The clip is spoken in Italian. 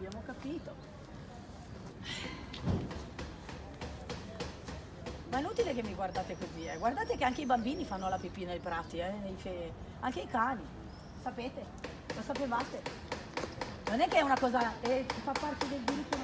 abbiamo capito. Ma è inutile che mi guardate così, eh. guardate che anche i bambini fanno la pipì nei prati, eh, nei anche i cani, sapete, lo sapevate. Non è che è una cosa, eh, fa parte del diritto.